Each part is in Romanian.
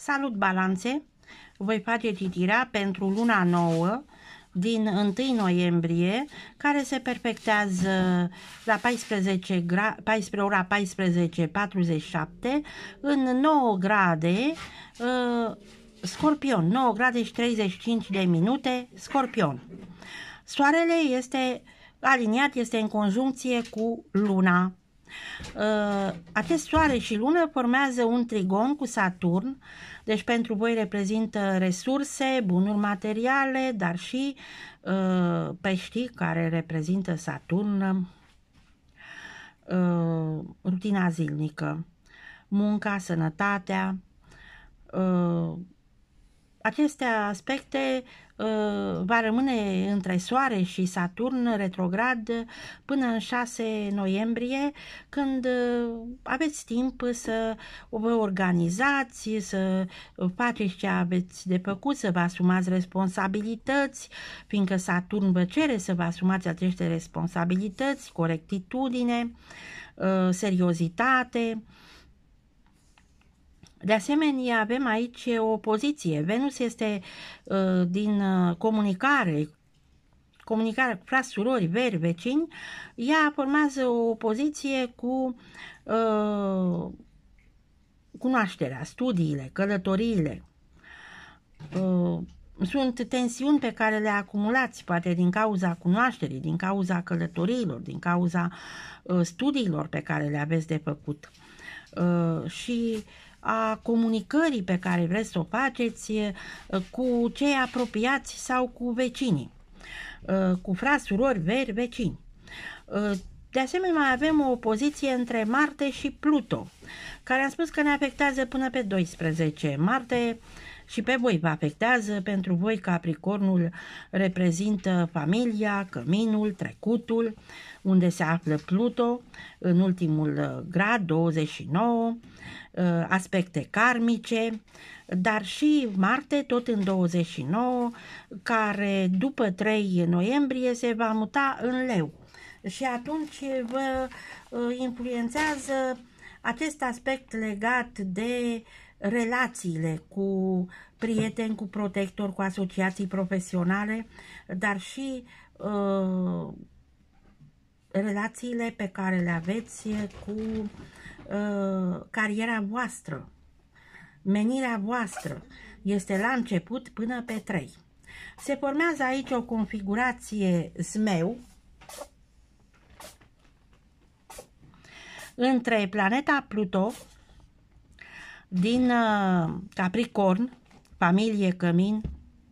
Salut balanțe! Voi face citirea pentru luna nouă din 1 noiembrie, care se perfectează la 14, gra 14 ora 14.47 în 9 grade uh, Scorpion, 9 grade și 35 de minute Scorpion. Soarele este aliniat, este în conjuncție cu luna. Uh, acest soare și lună formează un trigon cu Saturn, deci pentru voi reprezintă resurse, bunuri materiale, dar și uh, peștii care reprezintă Saturn, uh, rutina zilnică, munca, sănătatea, aceste aspecte uh, va rămâne între Soare și Saturn retrograd până în 6 noiembrie, când uh, aveți timp să vă organizați, să faceți ce aveți de făcut, să vă asumați responsabilități, fiindcă Saturn vă cere să vă asumați aceste responsabilități, corectitudine, uh, seriozitate, de asemenea, avem aici o poziție. Venus este uh, din uh, comunicare, comunicarea cu frați, surori, veri, vecini. Ea formează o poziție cu uh, cunoașterea, studiile, călătoriile. Uh, sunt tensiuni pe care le acumulați, poate din cauza cunoașterii, din cauza călătoriilor, din cauza uh, studiilor pe care le aveți de făcut. Uh, și uh, a comunicării pe care vreți să o faceți cu cei apropiați sau cu vecinii, cu frați, surori, veri, vecini. De asemenea, mai avem o opoziție între Marte și Pluto, care am spus că ne afectează până pe 12. Marte și pe voi vă afectează, pentru voi Capricornul reprezintă familia, căminul, trecutul, unde se află Pluto în ultimul grad, 29, Uh, aspecte karmice, dar și Marte, tot în 29, care după 3 noiembrie se va muta în leu. Și atunci vă uh, influențează acest aspect legat de relațiile cu prieteni, cu protectori, cu asociații profesionale, dar și uh, relațiile pe care le aveți cu uh, cariera voastră, menirea voastră este la început până pe 3. Se formează aici o configurație smeu între planeta Pluto din uh, Capricorn, familie, cămin,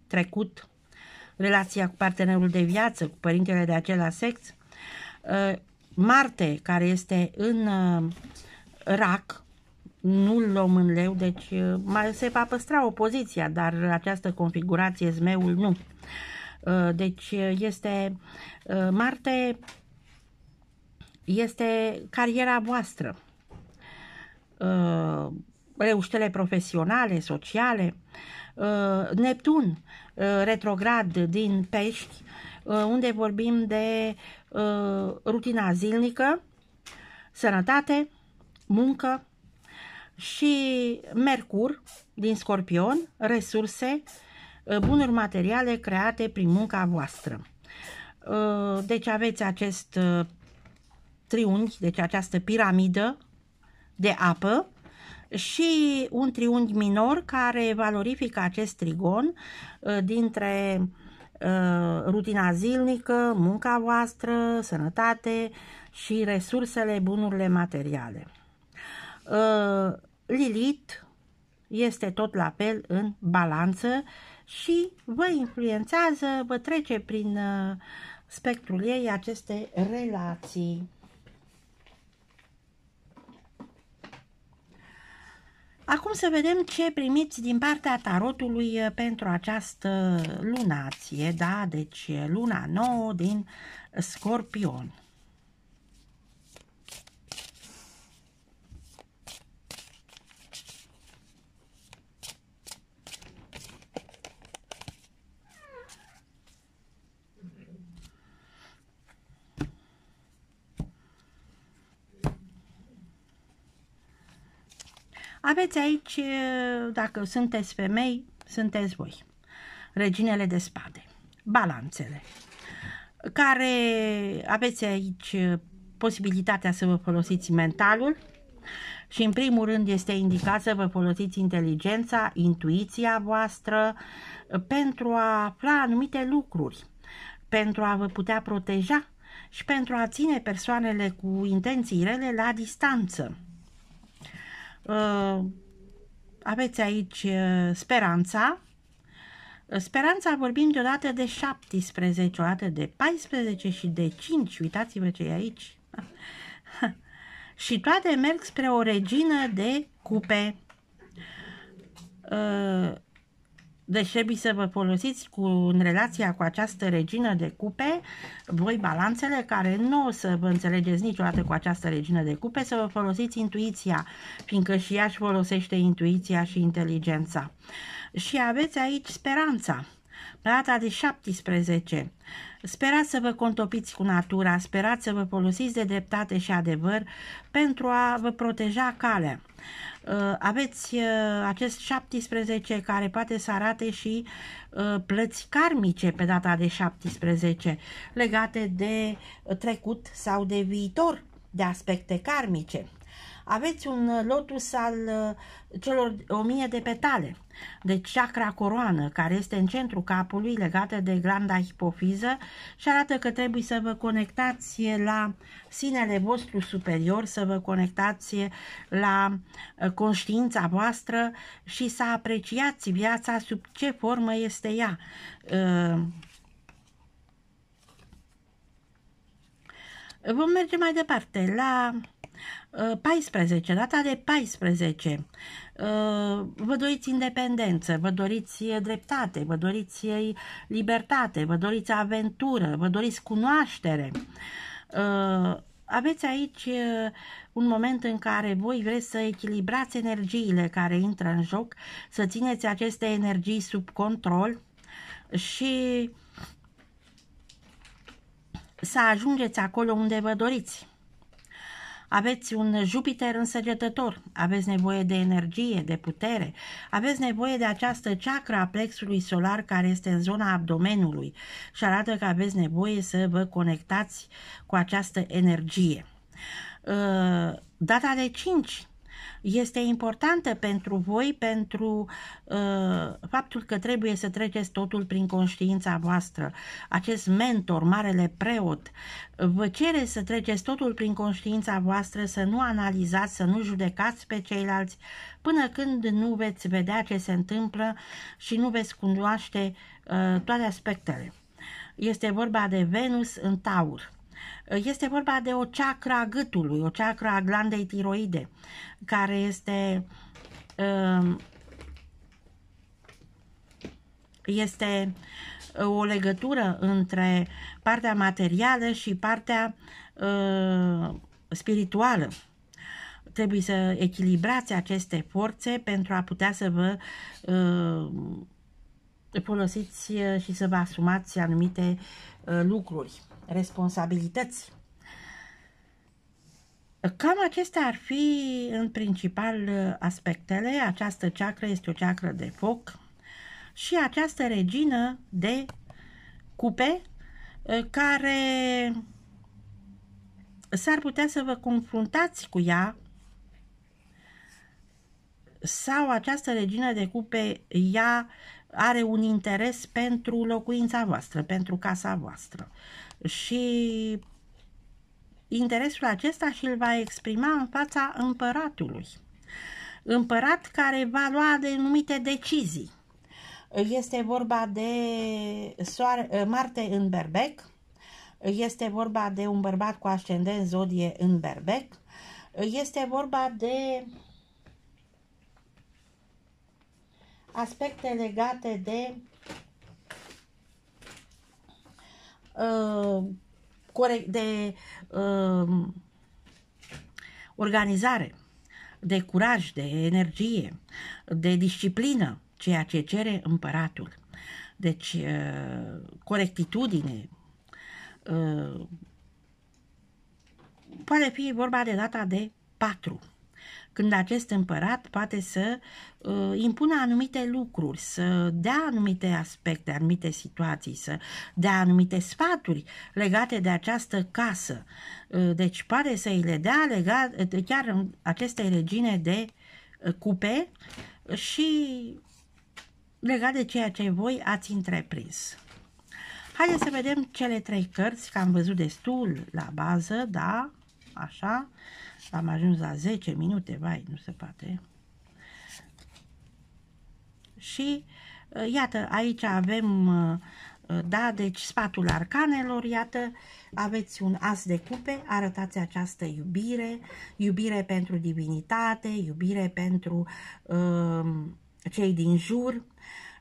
trecut, relația cu partenerul de viață, cu părintele de același sex, uh, Marte, care este în uh, rac, nu-l luăm în leu, deci uh, mai se va păstra opoziția, dar această configurație zmeul nu. Uh, deci uh, este Marte este cariera voastră, reuștele profesionale, sociale, Neptun retrograd din pești, unde vorbim de rutina zilnică, sănătate, muncă și Mercur din Scorpion, resurse, uh, bunuri materiale create prin munca voastră. Uh, deci aveți acest uh, triunghi, deci această piramidă de apă și un triunghi minor care valorifică acest trigon dintre rutina zilnică, munca voastră, sănătate și resursele, bunurile materiale. Uh, Lilith este tot la fel în balanță și vă influențează, vă trece prin uh, spectrul ei aceste relații. Acum să vedem ce primiți din partea tarotului uh, pentru această lunație, da? Deci luna nouă din Scorpion. Aveți aici, dacă sunteți femei, sunteți voi, reginele de spade, balanțele, care aveți aici posibilitatea să vă folosiți mentalul și în primul rând este indicat să vă folosiți inteligența, intuiția voastră pentru a afla anumite lucruri, pentru a vă putea proteja și pentru a ține persoanele cu intenții rele la distanță. Uh, aveți aici uh, speranța. Speranța vorbim deodată de 17, o dată de 14 și de 5. Uitați-vă ce e aici. și toate merg spre o regină de cupe. Uh, deci trebuie să vă folosiți cu, în relația cu această regină de cupe, voi balanțele care nu o să vă înțelegeți niciodată cu această regină de cupe, să vă folosiți intuiția, fiindcă și ea își folosește intuiția și inteligența. Și aveți aici speranța. La data de 17, sperați să vă contopiți cu natura, sperați să vă folosiți de dreptate și adevăr pentru a vă proteja calea. Uh, aveți uh, acest 17 care poate să arate și uh, plăți karmice pe data de 17 legate de trecut sau de viitor, de aspecte karmice. Aveți un lotus al celor o mie de petale de chakra coroană, care este în centrul capului, legată de glanda hipofiză și arată că trebuie să vă conectați la sinele vostru superior, să vă conectați la uh, conștiința voastră și să apreciați viața sub ce formă este ea. Uh, vom merge mai departe la 14, uh, data de 14, uh, vă doriți independență, vă doriți dreptate, vă doriți libertate, vă doriți aventură, vă doriți cunoaștere. Uh, aveți aici un moment în care voi vreți să echilibrați energiile care intră în joc, să țineți aceste energii sub control și să ajungeți acolo unde vă doriți. Aveți un Jupiter însăgetător, aveți nevoie de energie, de putere, aveți nevoie de această chakra a plexului solar care este în zona abdomenului și arată că aveți nevoie să vă conectați cu această energie. Uh, data de 5 este importantă pentru voi, pentru uh, faptul că trebuie să treceți totul prin conștiința voastră. Acest mentor, marele preot, vă cere să treceți totul prin conștiința voastră, să nu analizați, să nu judecați pe ceilalți, până când nu veți vedea ce se întâmplă și nu veți cunoaște uh, toate aspectele. Este vorba de Venus în Taur. Este vorba de o chakra a gâtului, o chakra a glandei tiroide, care este um, este o legătură între partea materială și partea uh, spirituală. Trebuie să echilibrați aceste forțe pentru a putea să vă uh, folosiți și să vă asumați anumite uh, lucruri responsabilități. Cam acestea ar fi în principal aspectele. Această ceacră este o ceacră de foc și această regină de cupe care s-ar putea să vă confruntați cu ea sau această regină de cupe ea are un interes pentru locuința voastră, pentru casa voastră și interesul acesta și îl va exprima în fața împăratului. Împărat care va lua denumite decizii. Este vorba de soare, Marte în berbec, este vorba de un bărbat cu ascendent zodie în berbec, este vorba de aspecte legate de uh, de uh, organizare, de curaj, de energie, de disciplină, ceea ce cere împăratul. Deci, uh, corectitudine, uh, poate fi vorba de data de 4. Când acest împărat poate să uh, impună anumite lucruri, să dea anumite aspecte, anumite situații, să dea anumite sfaturi legate de această casă. Uh, deci poate să îi le dea legat, uh, chiar acestei regine de uh, cupe și legat de ceea ce voi ați întreprins. Haideți să vedem cele trei cărți, că am văzut destul la bază, da, așa, am ajuns la 10 minute, vai, nu se poate. Și uh, iată, aici avem, uh, uh, da, deci sfatul arcanelor, iată, aveți un as de cupe, arătați această iubire, iubire pentru divinitate, iubire pentru uh, cei din jur,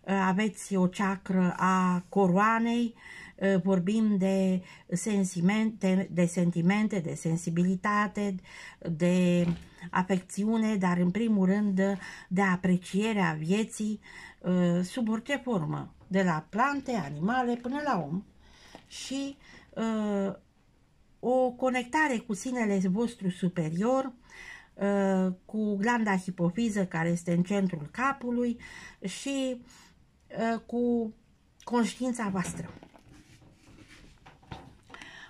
aveți o ceacră a coroanei, Eh, vorbim de sentimente, de sentimente, de sensibilitate, de afecțiune, dar în primul rând de aprecierea vieții eh, sub orice formă, de la plante, animale până la om. Și eh, o conectare cu sinele vostru superior, cu glanda hipofiză care este în centrul capului și cu conștiința voastră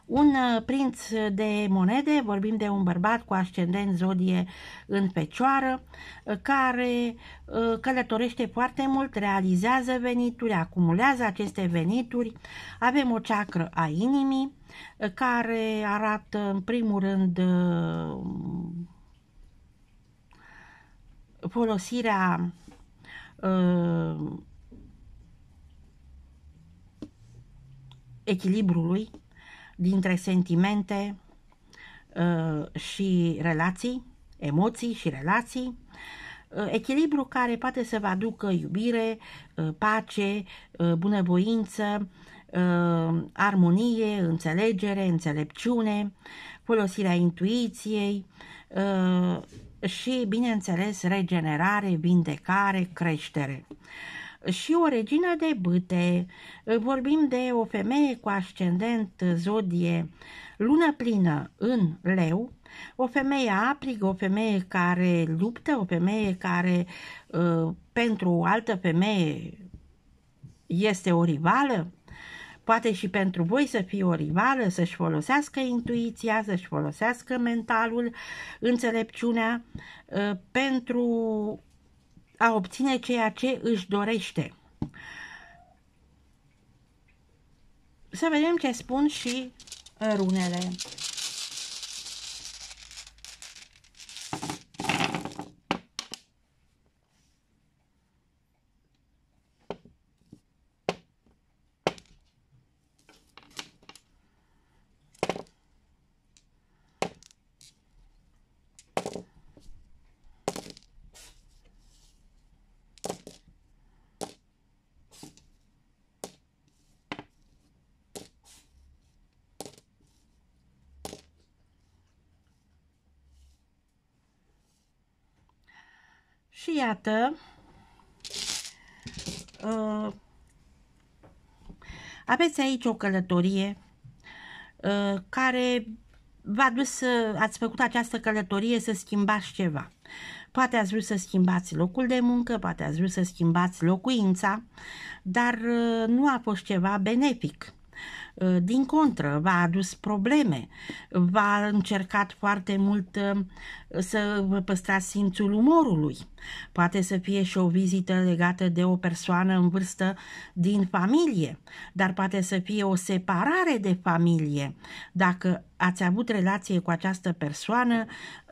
un uh, prinț de monede, vorbim de un bărbat cu ascendent zodie în fecioară, uh, care uh, călătorește foarte mult, realizează venituri, acumulează aceste venituri. Avem o ceacră a inimii, care arată în primul rând folosirea echilibrului dintre sentimente uh, și relații, emoții și relații, uh, echilibru care poate să vă aducă iubire, uh, pace, uh, bunăvoință, uh, armonie, înțelegere, înțelepciune, folosirea intuiției uh, și, bineînțeles, regenerare, vindecare, creștere și o regină de bâte. Vorbim de o femeie cu ascendent zodie lună plină în leu, o femeie aprigă, o femeie care luptă, o femeie care uh, pentru o altă femeie este o rivală, poate și pentru voi să fie o rivală, să-și folosească intuiția, să-și folosească mentalul, înțelepciunea uh, pentru a obține ceea ce își dorește. Să vedem ce spun și runele. Și iată, uh, aveți aici o călătorie uh, care v-a dus să ați făcut această călătorie să schimbați ceva. Poate ați vrut să schimbați locul de muncă, poate ați vrut să schimbați locuința, dar uh, nu a fost ceva benefic. Uh, din contră, v-a adus probleme, v-a încercat foarte mult uh, să vă păstrați simțul umorului. Poate să fie și o vizită legată de o persoană în vârstă din familie, dar poate să fie o separare de familie. Dacă ați avut relație cu această persoană,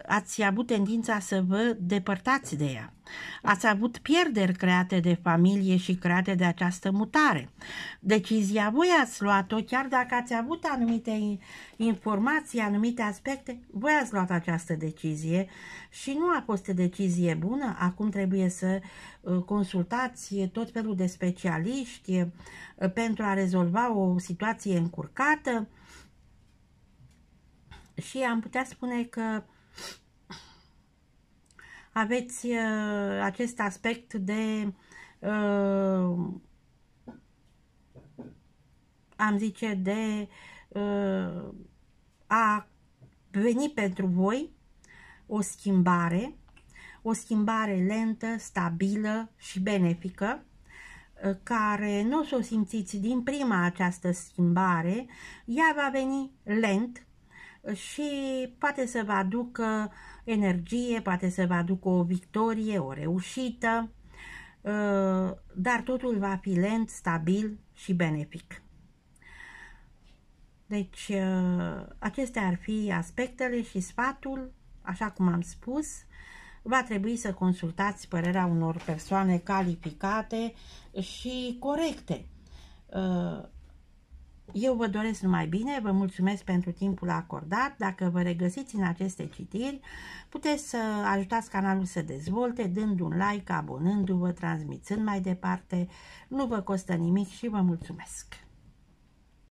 ați avut tendința să vă depărtați de ea. Ați avut pierderi create de familie și create de această mutare. Decizia voi ați luat-o, chiar dacă ați avut anumite informații, anumite aspecte, voi ați luat această decizie și nu a fost o decizie bună. Acum trebuie să uh, consultați tot felul de specialiști uh, pentru a rezolva o situație încurcată și am putea spune că aveți uh, acest aspect de uh, am zice de uh, a veni pentru voi o schimbare, o schimbare lentă, stabilă și benefică, care nu o să o simțiți din prima această schimbare, ea va veni lent și poate să vă aducă energie, poate să vă aducă o victorie, o reușită, dar totul va fi lent, stabil și benefic. Deci, acestea ar fi aspectele și sfatul, așa cum am spus, va trebui să consultați părerea unor persoane calificate și corecte. Uh, eu vă doresc numai bine, vă mulțumesc pentru timpul acordat. Dacă vă regăsiți în aceste citiri, puteți să ajutați canalul să dezvolte, dând un like, abonându-vă, transmițând mai departe. Nu vă costă nimic și vă mulțumesc!